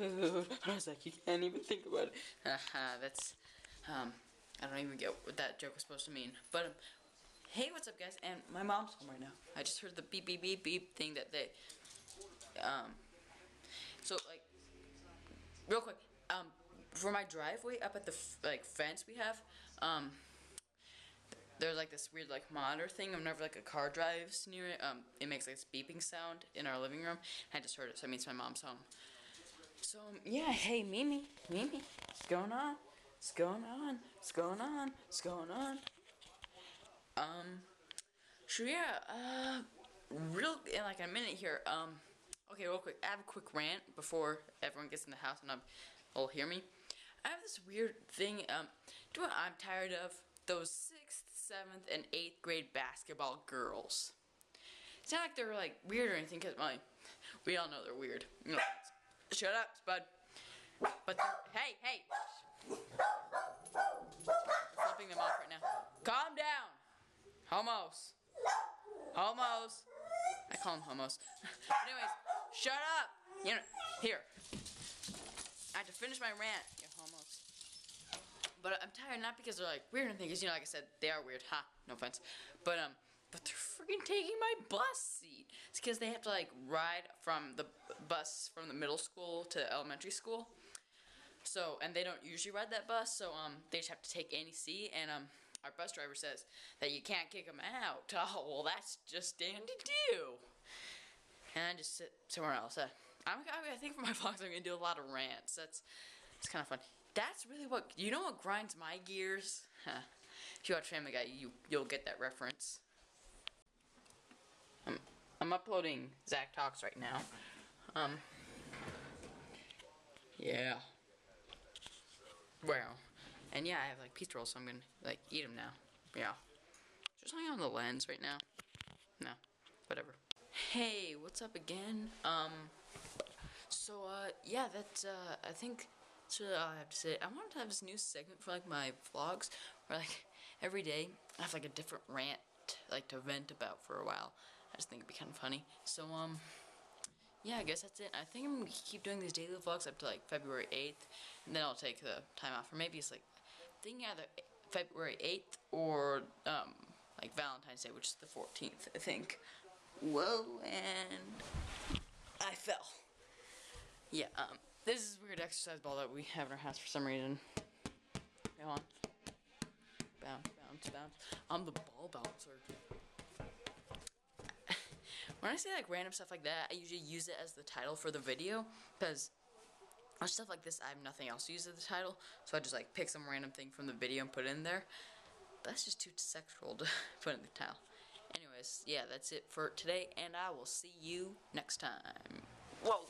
food. I was like, you can't even think about it. Haha, that's, um, I don't even get what that joke was supposed to mean. But, um, hey, what's up, guys? And my mom's home right now. I just heard the beep, beep, beep, beep thing that they, um, so, like, real quick, um, for my driveway up at the, like, fence we have, um, there's like this weird like monitor thing whenever like a car drives near it um it makes like this beeping sound in our living room i just heard it so it means my mom's home so yeah hey mimi mimi what's going on? What's going on? What's going on? What's going on? Um so yeah uh real in like a minute here um okay real quick i have a quick rant before everyone gets in the house and i'm will hear me. I have this weird thing um do you know what i'm tired of? Those sixth, seventh, and eighth grade basketball girls. It's not like they're like weird or anything, cause well, we all know they're weird. You know, shut up, Spud. But hey, hey, flipping them off right now. Calm down, homos, homos. I call them homos. anyways, shut up. You know, here. I have to finish my rant, you homos. But I'm tired not because they're like weird and things. You know, like I said, they are weird. Ha, no offense. But um, but they're freaking taking my bus seat. It's because they have to like ride from the bus from the middle school to elementary school. So and they don't usually ride that bus. So um, they just have to take any seat. And um, our bus driver says that you can't kick them out. Oh well, that's just dandy do. And I just sit somewhere else. Uh, I'm, I think for my vlogs, I'm gonna do a lot of rants. That's it's kind of fun that's really what you know what grinds my gears huh. if you watch family guy you you'll get that reference i'm uploading zach talks right now. Um yeah. Well and yeah i have like pizza rolls so i'm gonna like eat them now. Yeah. Just hang on the lens right now. No. Whatever. Hey what's up again? Um so uh yeah that's uh i think that's really all I have to say. I wanted to have this new segment for like my vlogs where like every day I have like a different rant like to vent about for a while. I just think it'd be kind of funny. So um yeah, I guess that's it. I think I'm gonna keep doing these daily vlogs up to like February 8th and then I'll take the time off or maybe it's like thinking either February 8th or um like Valentine's Day, which is the 14th, I think. Whoa, and I fell. Yeah, um this is weird exercise ball that we have in our house for some reason. Go on. Bounce, bounce, bounce. I'm the ball bouncer. When I say like random stuff like that, I usually use it as the title for the video because on stuff like this, I have nothing else to use as the title, so I just like pick some random thing from the video and put it in there. That's just too sexual to put in the title. Anyways, yeah, that's it for today, and I will see you next time. Whoa!